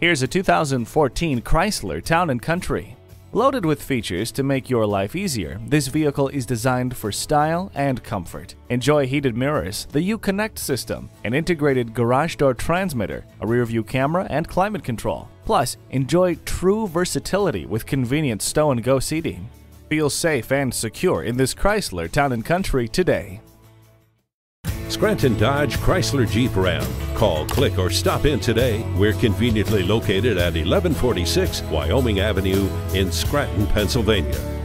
Here's a 2014 Chrysler Town & Country. Loaded with features to make your life easier, this vehicle is designed for style and comfort. Enjoy heated mirrors, the Uconnect system, an integrated garage door transmitter, a rear-view camera, and climate control. Plus, enjoy true versatility with convenient stow-and-go seating. Feel safe and secure in this Chrysler Town & Country today. Scranton Dodge Chrysler Jeep Ram. Call, click, or stop in today. We're conveniently located at 1146 Wyoming Avenue in Scranton, Pennsylvania.